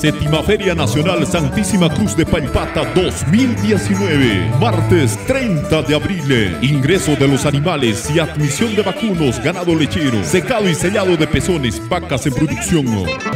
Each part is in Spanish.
Séptima Feria Nacional Santísima Cruz de Palpata 2019. Martes 30 de abril. Ingreso de los animales y admisión de vacunos, ganado lechero, secado y sellado de pezones, vacas en producción.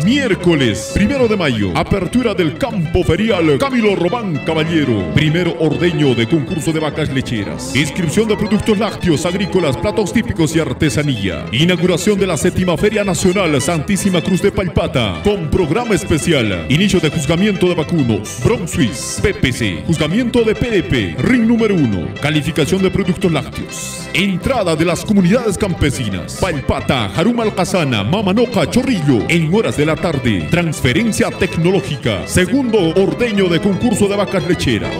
Miércoles 1 de mayo. Apertura del campo ferial Camilo Román Caballero. Primero ordeño de concurso de vacas lecheras. Inscripción de productos lácteos, agrícolas, platos típicos y artesanía. Inauguración de la séptima Feria Nacional Santísima Cruz de Palpata. Con programa especial. Inicio de juzgamiento de vacunos. Bronx Swiss. PPC. Juzgamiento de PDP. Ring número 1. Calificación de productos lácteos. Entrada de las comunidades campesinas. Palpata, Harum Alcazana, Mamanoca, Chorrillo. En horas de la tarde. Transferencia tecnológica. Segundo ordeño de concurso de vacas lecheras.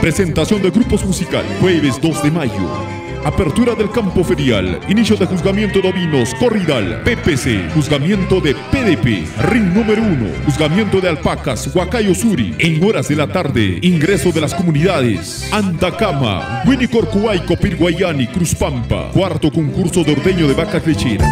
Presentación de grupos musicales. Jueves 2 de mayo. Apertura del campo ferial. Inicio de juzgamiento de ovinos. Corridal. PPC. Juzgamiento de PDP. Ring número 1. Juzgamiento de alpacas. Huacayo Suri. En horas de la tarde. Ingreso de las comunidades. Antacama. Winicorcuayco, Pirguayani, Cruz Pampa. Cuarto concurso de ordeño de vacas lecheras.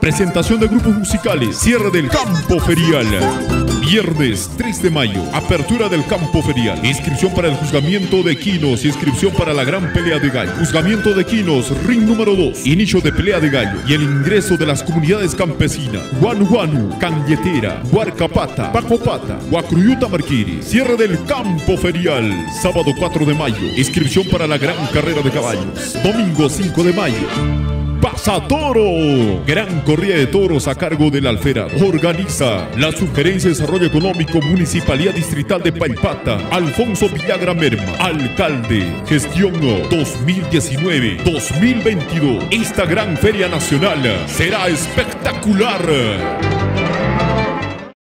Presentación de grupos musicales. Cierre del campo ferial. Viernes 3 de mayo. Apertura del campo ferial. Inscripción para el juzgamiento de quinos. Inscripción para la gran pelea de gallo. Juzgamiento de quinos. Ring número 2. Inicio de pelea de gallo. Y el ingreso de las comunidades campesinas. Guanuanu, Canguetera, Huarcapata, Pacopata, Huacruyuta Marquiri. Cierre del campo ferial. Sábado 4 de mayo. Inscripción para la gran carrera de caballos. Domingo 5 de mayo. Pasa Toro. Gran corrida de toros a cargo del Alfera. Organiza la Sugerencia de Desarrollo Económico Municipalidad Distrital de Paipata. Alfonso Villagra Merma. Alcalde. Gestión 2019-2022. Esta gran feria nacional será espectacular.